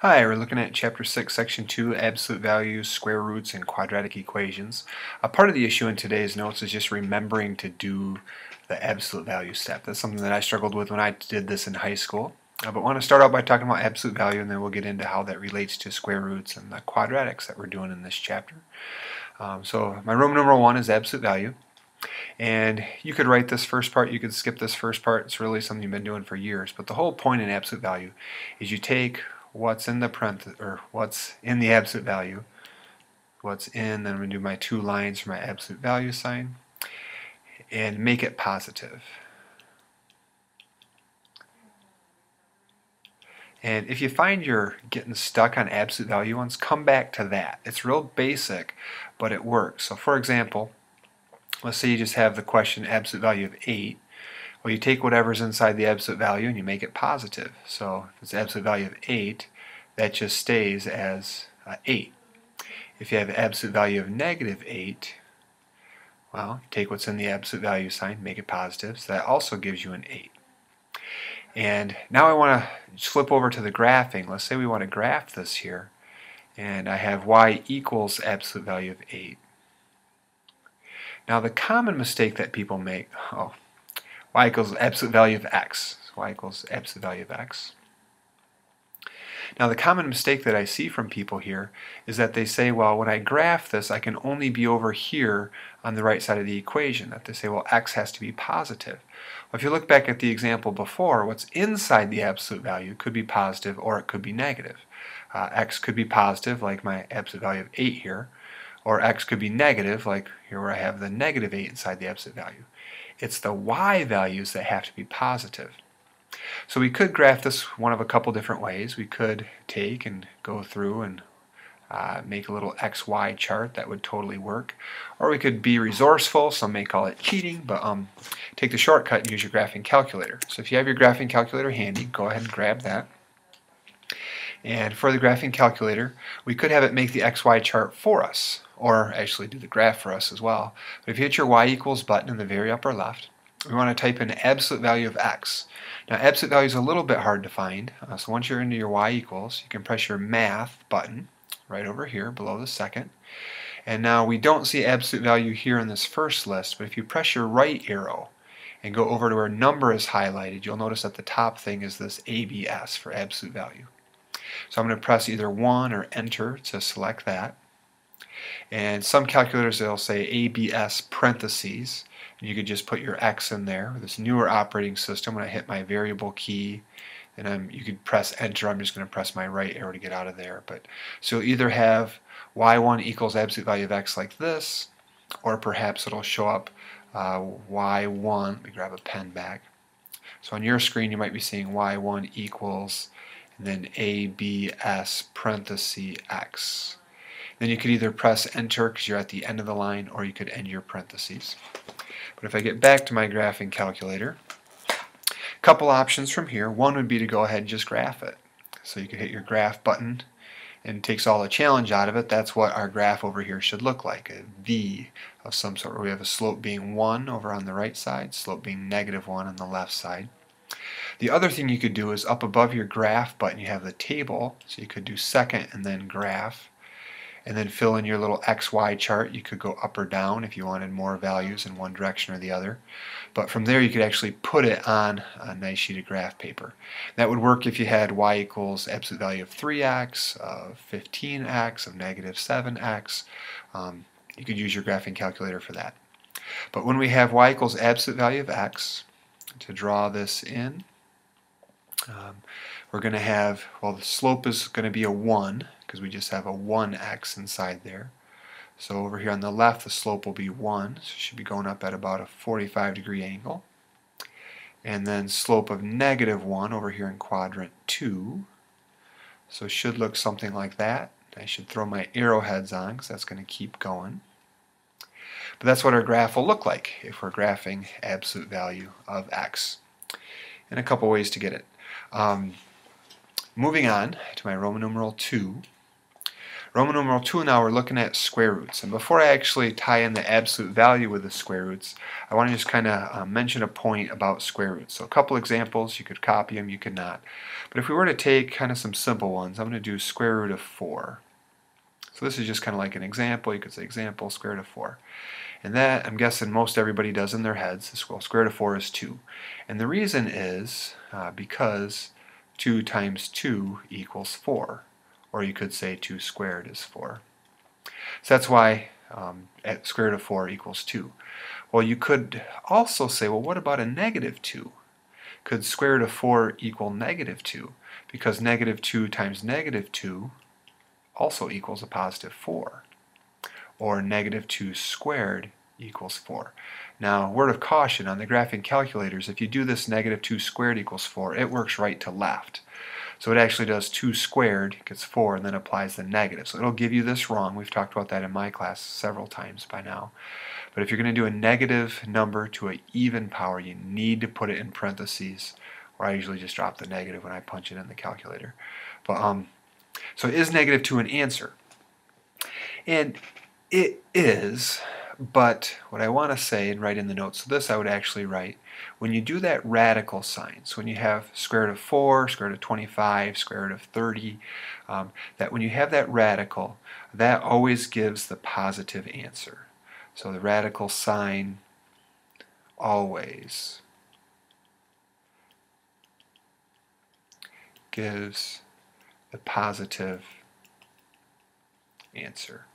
Hi, we're looking at Chapter 6, Section 2, Absolute Values, Square Roots, and Quadratic Equations. A part of the issue in today's notes is just remembering to do the absolute value step. That's something that I struggled with when I did this in high school. Uh, but want to start out by talking about absolute value, and then we'll get into how that relates to square roots and the quadratics that we're doing in this chapter. Um, so my Roman numeral 1 is absolute value. And you could write this first part, you could skip this first part. It's really something you've been doing for years. But the whole point in absolute value is you take what's in the parenthesis or what's in the absolute value, what's in, then I'm going to do my two lines for my absolute value sign, and make it positive. And if you find you're getting stuck on absolute value ones, come back to that. It's real basic, but it works. So for example, let's say you just have the question absolute value of 8. Well, you take whatever's inside the absolute value and you make it positive. So if it's absolute value of 8, that just stays as uh, 8. If you have absolute value of negative 8, well, take what's in the absolute value sign, make it positive, so that also gives you an 8. And now I want to flip over to the graphing. Let's say we want to graph this here, and I have y equals absolute value of 8. Now the common mistake that people make, oh, y equals absolute value of x. So y equals absolute value of x. Now the common mistake that I see from people here is that they say, well, when I graph this, I can only be over here on the right side of the equation. That they say, well, x has to be positive. Well, if you look back at the example before, what's inside the absolute value could be positive or it could be negative. Uh, x could be positive, like my absolute value of 8 here, or x could be negative, like here where I have the negative 8 inside the absolute value. It's the y values that have to be positive. So we could graph this one of a couple different ways. We could take and go through and uh, make a little XY chart that would totally work. Or we could be resourceful, some may call it cheating, but um, take the shortcut and use your graphing calculator. So if you have your graphing calculator handy, go ahead and grab that. And for the graphing calculator, we could have it make the XY chart for us or actually do the graph for us as well. But if you hit your y equals button in the very upper left, we want to type in absolute value of x. Now absolute value is a little bit hard to find, uh, so once you're into your y equals, you can press your math button right over here below the second. And now we don't see absolute value here in this first list, but if you press your right arrow and go over to where number is highlighted, you'll notice that the top thing is this ABS for absolute value. So I'm going to press either 1 or enter to select that. And some calculators, they'll say ABS parentheses. You could just put your X in there. This newer operating system, when I hit my variable key, and I'm, you could press enter. I'm just going to press my right arrow to get out of there. But So you'll either have y1 equals absolute value of x like this, or perhaps it'll show up uh, y1. Let me grab a pen back. So on your screen, you might be seeing y1 equals, and then abs parenthesis x. Then you could either press enter because you're at the end of the line or you could end your parentheses. But if I get back to my graphing calculator, a couple options from here. One would be to go ahead and just graph it. So you could hit your graph button and takes all the challenge out of it. That's what our graph over here should look like, a V of some sort. where We have a slope being 1 over on the right side, slope being negative 1 on the left side. The other thing you could do is up above your graph button you have the table, so you could do second and then graph and then fill in your little XY chart. You could go up or down if you wanted more values in one direction or the other. But from there you could actually put it on a nice sheet of graph paper. That would work if you had y equals absolute value of 3x, of 15x, of negative 7x. Um, you could use your graphing calculator for that. But when we have y equals absolute value of x, to draw this in, um, we're going to have, well the slope is going to be a 1 because we just have a 1x inside there. So over here on the left the slope will be 1, so it should be going up at about a 45 degree angle. And then slope of negative 1 over here in quadrant 2. So it should look something like that. I should throw my arrowheads on because that's going to keep going. But that's what our graph will look like if we're graphing absolute value of x. And a couple ways to get it. Um, moving on to my Roman numeral 2. Roman numeral 2 now we're looking at square roots. And before I actually tie in the absolute value with the square roots, I want to just kind of uh, mention a point about square roots. So a couple examples, you could copy them, you could not. But if we were to take kind of some simple ones, I'm going to do square root of 4. So this is just kind of like an example. You could say example, square root of 4. And that, I'm guessing most everybody does in their heads. This well, square root of 4 is 2. And the reason is uh, because 2 times 2 equals 4 or you could say 2 squared is 4. So that's why um, square root of 4 equals 2. Well, you could also say, well, what about a negative 2? Could square root of 4 equal negative 2? Because negative 2 times negative 2 also equals a positive 4. Or negative 2 squared equals 4. Now, word of caution on the graphing calculators, if you do this negative 2 squared equals 4, it works right to left. So it actually does 2 squared, gets 4, and then applies the negative. So it'll give you this wrong. We've talked about that in my class several times by now. But if you're going to do a negative number to an even power, you need to put it in parentheses, or I usually just drop the negative when I punch it in the calculator. But um, So is negative 2 an answer? And it is, but what I want to say and write in the notes, so this I would actually write, when you do that radical sign, so when you have square root of 4, square root of 25, square root of 30, um, that when you have that radical, that always gives the positive answer. So the radical sign always gives the positive answer.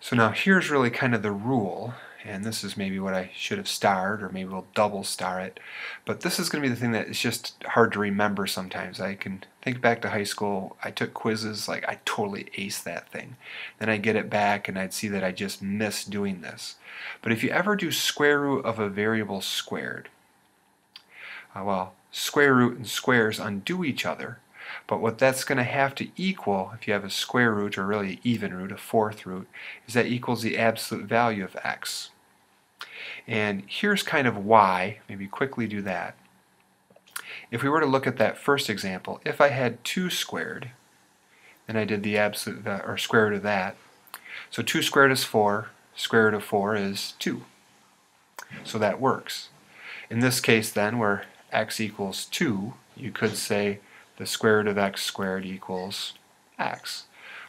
So now here's really kind of the rule, and this is maybe what I should have starred, or maybe we'll double star it. But this is going to be the thing that is just hard to remember sometimes. I can think back to high school, I took quizzes, like I totally aced that thing. Then I'd get it back and I'd see that I just missed doing this. But if you ever do square root of a variable squared, uh, well, square root and squares undo each other. But what that's going to have to equal, if you have a square root or really even root, a fourth root, is that equals the absolute value of x. And here's kind of why, maybe quickly do that. If we were to look at that first example, if I had 2 squared, then I did the absolute, or square root of that. So 2 squared is 4, square root of 4 is 2. So that works. In this case then, where x equals 2, you could say the square root of x squared equals x.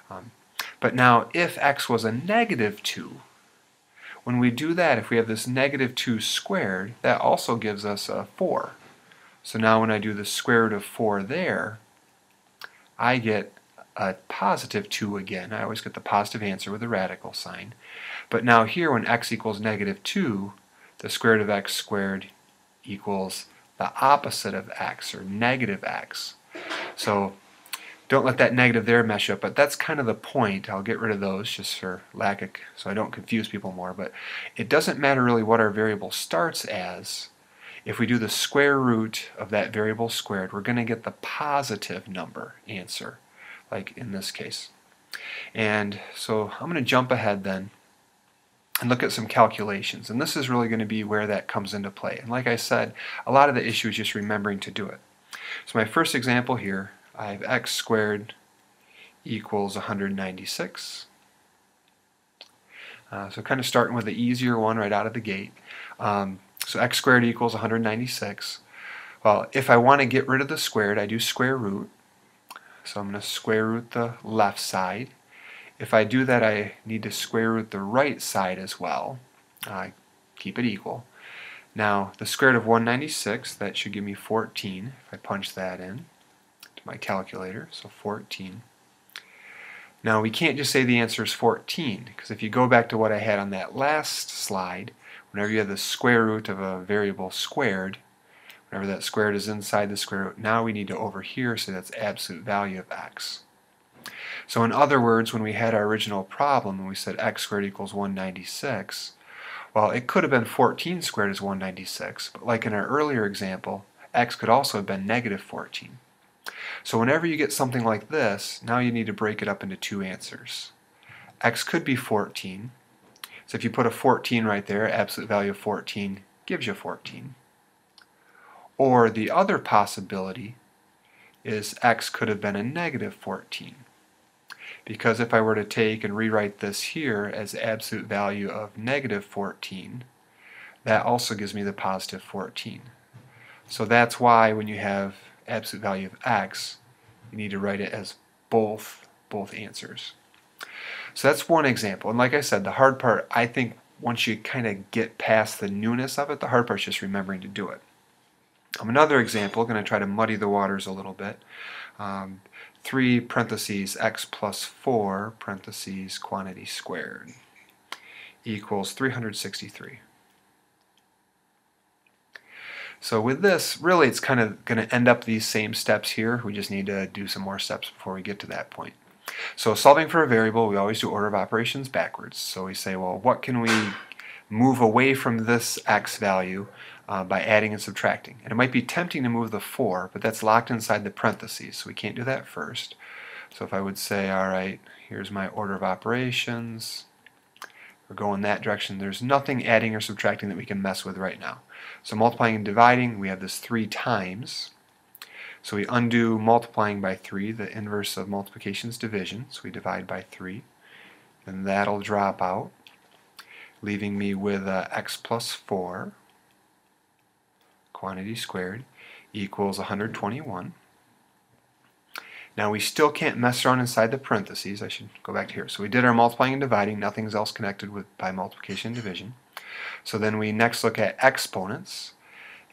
Um, but now if x was a negative 2, when we do that, if we have this negative 2 squared, that also gives us a 4. So now when I do the square root of 4 there, I get a positive 2 again. I always get the positive answer with a radical sign. But now here when x equals negative 2, the square root of x squared equals the opposite of x, or negative x. So don't let that negative there mess up, but that's kind of the point. I'll get rid of those just for lack of, so I don't confuse people more, but it doesn't matter really what our variable starts as. If we do the square root of that variable squared, we're going to get the positive number answer, like in this case. And so I'm going to jump ahead then and look at some calculations. And this is really going to be where that comes into play. And like I said, a lot of the issue is just remembering to do it. So my first example here, I have x squared equals 196. Uh, so kind of starting with the easier one right out of the gate. Um, so x squared equals 196. Well, if I want to get rid of the squared, I do square root. So I'm going to square root the left side. If I do that, I need to square root the right side as well. Uh, keep it equal. Now, the square root of 196, that should give me 14 if I punch that in my calculator, so 14. Now, we can't just say the answer is 14, because if you go back to what I had on that last slide, whenever you have the square root of a variable squared, whenever that squared is inside the square root, now we need to over here say that's absolute value of x. So in other words, when we had our original problem and we said x squared equals 196, well, it could have been 14 squared is 196, but like in our earlier example, x could also have been negative 14. So whenever you get something like this, now you need to break it up into two answers. x could be 14, so if you put a 14 right there, absolute value of 14 gives you 14. Or the other possibility is x could have been a negative 14. Because if I were to take and rewrite this here as absolute value of negative 14, that also gives me the positive 14. So that's why when you have absolute value of x, you need to write it as both both answers. So that's one example. And like I said, the hard part, I think once you kind of get past the newness of it, the hard part is just remembering to do it. Um, another example, going to try to muddy the waters a little bit. Um, 3 parentheses x plus 4 parentheses quantity squared equals 363. So with this, really it's kind of going to end up these same steps here. We just need to do some more steps before we get to that point. So solving for a variable, we always do order of operations backwards. So we say, well, what can we move away from this x value uh, by adding and subtracting? And it might be tempting to move the 4, but that's locked inside the parentheses, so we can't do that first. So if I would say, all right, here's my order of operations, we're in that direction. There's nothing adding or subtracting that we can mess with right now. So multiplying and dividing, we have this 3 times. So we undo multiplying by 3, the inverse of multiplication is division, so we divide by 3. And that'll drop out, leaving me with uh, x plus 4, quantity squared, equals 121. Now we still can't mess around inside the parentheses. I should go back to here. So we did our multiplying and dividing. Nothing's else connected with by multiplication and division. So then we next look at exponents.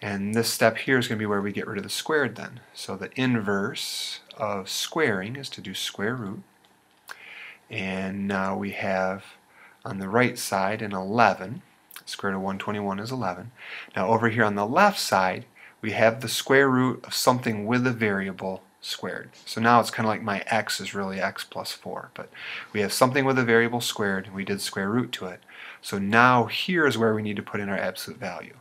And this step here is going to be where we get rid of the squared then. So the inverse of squaring is to do square root. And now we have on the right side an 11. Square root of 121 is 11. Now over here on the left side, we have the square root of something with a variable squared. So now it's kind of like my x is really x plus 4. But we have something with a variable squared, and we did square root to it. So now here is where we need to put in our absolute value.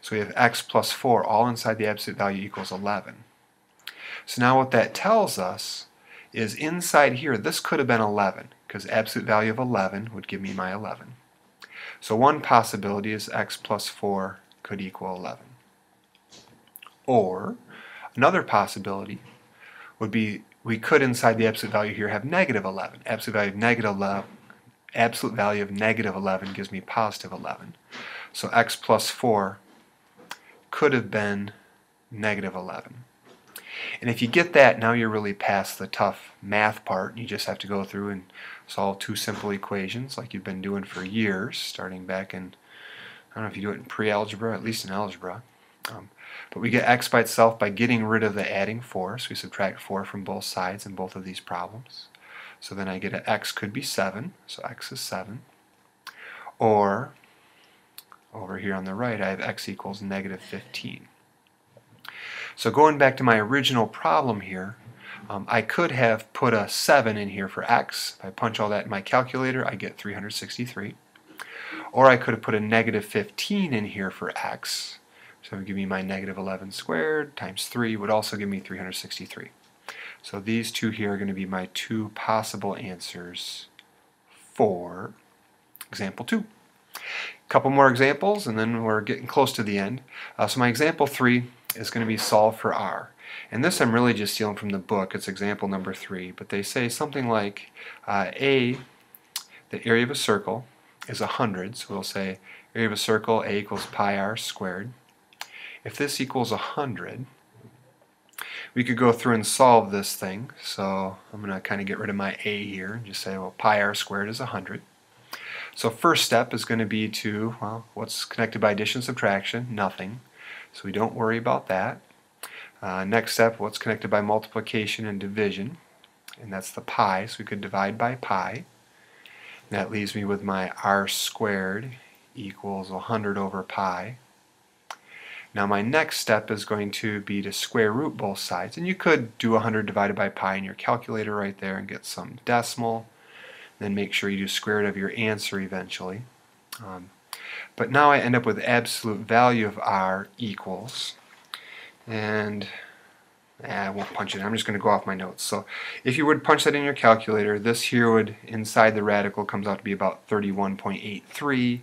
So we have x plus 4 all inside the absolute value equals 11. So now what that tells us is inside here, this could have been 11, because absolute value of 11 would give me my 11. So one possibility is x plus 4 could equal 11. Or Another possibility would be we could inside the absolute value here have negative 11. Absolute value of negative 11, absolute value of negative 11 gives me positive 11. So x plus 4 could have been negative 11. And if you get that, now you're really past the tough math part. You just have to go through and solve two simple equations like you've been doing for years, starting back in, I don't know if you do it in pre-algebra, at least in algebra. Um, but we get x by itself by getting rid of the adding 4. So we subtract 4 from both sides in both of these problems. So then I get an x could be 7. So x is 7. Or, over here on the right, I have x equals negative 15. So going back to my original problem here, um, I could have put a 7 in here for x. If I punch all that in my calculator, I get 363. Or I could have put a negative 15 in here for x. So it would give me my negative 11 squared times 3 would also give me 363. So these two here are going to be my two possible answers for example 2. A couple more examples and then we're getting close to the end. Uh, so my example 3 is going to be solve for r. And this I'm really just stealing from the book. It's example number 3. But they say something like uh, a, the area of a circle, is 100. So we'll say area of a circle, a equals pi r squared. If this equals 100, we could go through and solve this thing. So I'm going to kind of get rid of my a here and just say, well, pi r squared is 100. So first step is going to be to, well, what's connected by addition subtraction? Nothing. So we don't worry about that. Uh, next step, what's connected by multiplication and division? And that's the pi, so we could divide by pi. And that leaves me with my r squared equals 100 over pi. Now my next step is going to be to square root both sides. And you could do 100 divided by pi in your calculator right there and get some decimal. Then make sure you do square root of your answer eventually. Um, but now I end up with absolute value of r equals. And eh, I won't punch it. I'm just going to go off my notes. So if you would punch that in your calculator, this here would, inside the radical, comes out to be about 31.83.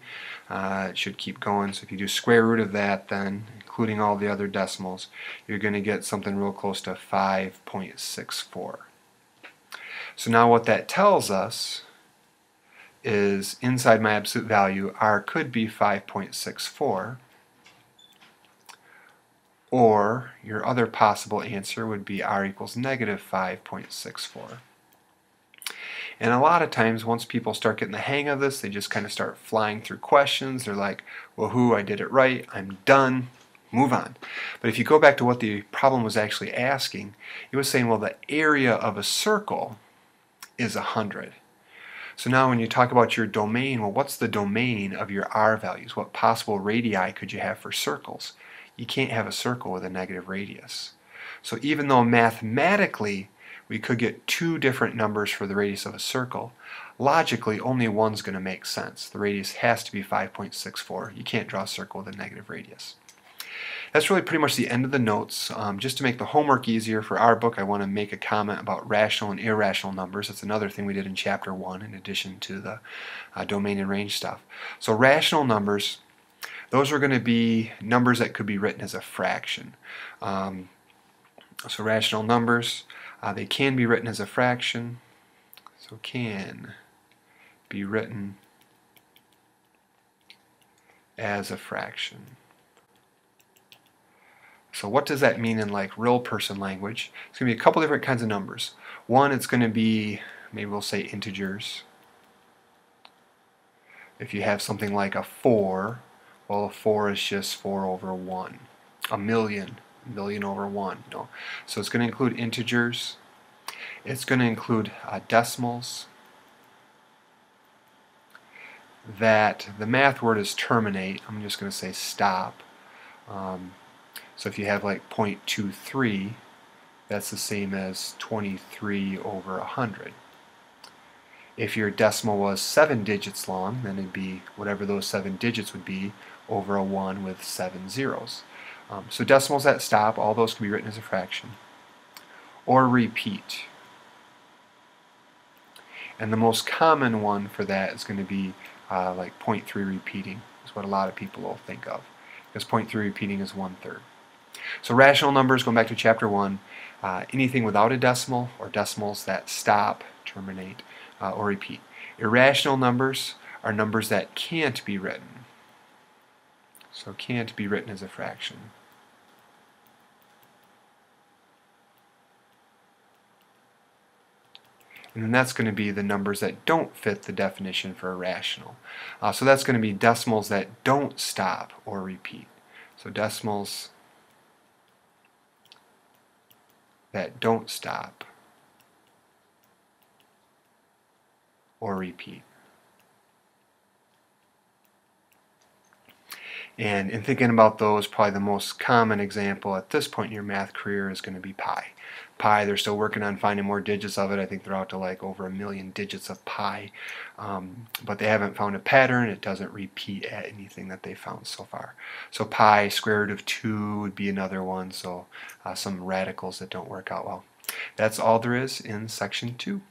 Uh, it should keep going. So if you do square root of that, then including all the other decimals, you're going to get something real close to 5.64. So now what that tells us is inside my absolute value, r could be 5.64, or your other possible answer would be r equals negative 5.64. And a lot of times, once people start getting the hang of this, they just kind of start flying through questions. They're like, well, who, I did it right, I'm done, move on. But if you go back to what the problem was actually asking, it was saying, well, the area of a circle is 100. So now when you talk about your domain, well, what's the domain of your r values? What possible radii could you have for circles? You can't have a circle with a negative radius. So even though mathematically we could get two different numbers for the radius of a circle, logically only one's going to make sense. The radius has to be 5.64. You can't draw a circle with a negative radius. That's really pretty much the end of the notes. Um, just to make the homework easier for our book, I want to make a comment about rational and irrational numbers. That's another thing we did in chapter 1 in addition to the uh, domain and range stuff. So rational numbers, those are going to be numbers that could be written as a fraction. Um, so rational numbers, uh, they can be written as a fraction. So can be written as a fraction. So what does that mean in like real person language? It's going to be a couple different kinds of numbers. One, it's going to be, maybe we'll say integers. If you have something like a 4, well a 4 is just 4 over 1. A million, over 1. No. So it's going to include integers. It's going to include uh, decimals. That the math word is terminate. I'm just going to say stop. Um, so if you have like 0.23, that's the same as 23 over 100. If your decimal was 7 digits long, then it'd be whatever those 7 digits would be over a 1 with 7 zeros. Um, so decimals that stop, all those can be written as a fraction. Or repeat. And the most common one for that is going to be uh, like 0.3 repeating, is what a lot of people will think of. Because 0.3 repeating is one third. So rational numbers, going back to chapter 1, uh, anything without a decimal or decimals that stop, terminate, uh, or repeat. Irrational numbers are numbers that can't be written. So can't be written as a fraction. And then that's going to be the numbers that don't fit the definition for irrational. Uh, so that's going to be decimals that don't stop or repeat. So decimals that don't stop or repeat. And in thinking about those, probably the most common example at this point in your math career is going to be pi. Pi, they're still working on finding more digits of it. I think they're out to like over a million digits of pi. Um, but they haven't found a pattern. It doesn't repeat at anything that they found so far. So pi, square root of 2 would be another one. So uh, some radicals that don't work out well. That's all there is in section 2.